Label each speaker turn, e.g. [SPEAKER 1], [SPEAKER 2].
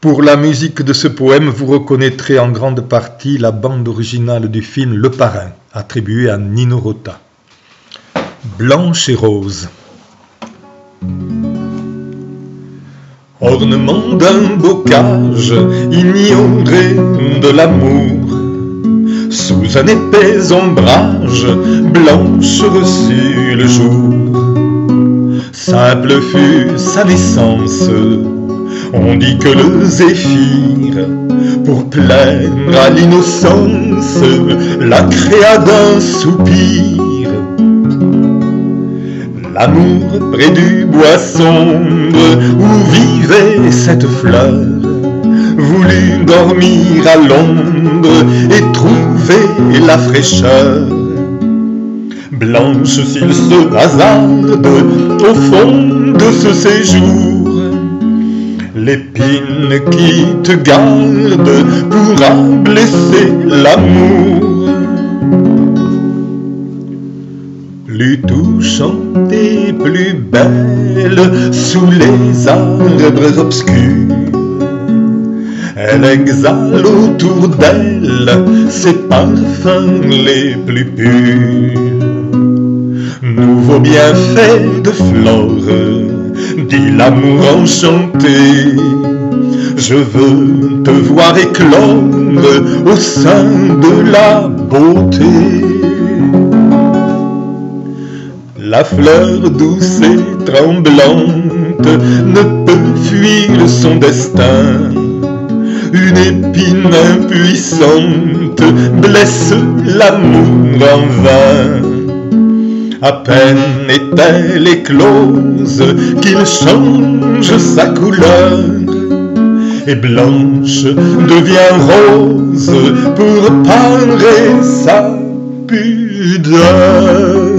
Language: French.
[SPEAKER 1] Pour la musique de ce poème, vous reconnaîtrez en grande partie la bande originale du film Le Parrain, attribuée à Nino Rota. Blanche et rose. Ornement d'un bocage ignoré de l'amour, sous un épais ombrage, blanche reçut le jour. Simple fut sa naissance, on dit que le zéphyr, pour plaire à l'innocence, la créa d'un soupir. L'amour près du bois sombre où vivait cette fleur, voulut dormir à l'ombre et trouver la fraîcheur. Blanche s'il se hasarde au fond de ce séjour, L'épine qui te garde pourra blesser l'amour. Plus touchante et plus belle sous les arbres obscurs, elle exhale autour d'elle ses parfums les plus purs. Nouveau bienfait de flore dit l'amour enchanté. Je veux te voir éclore au sein de la beauté. La fleur douce et tremblante ne peut fuir son destin. Une épine impuissante blesse l'amour en vain. À peine est-elle éclose qu'il change sa couleur et blanche devient rose pour parer sa pudeur.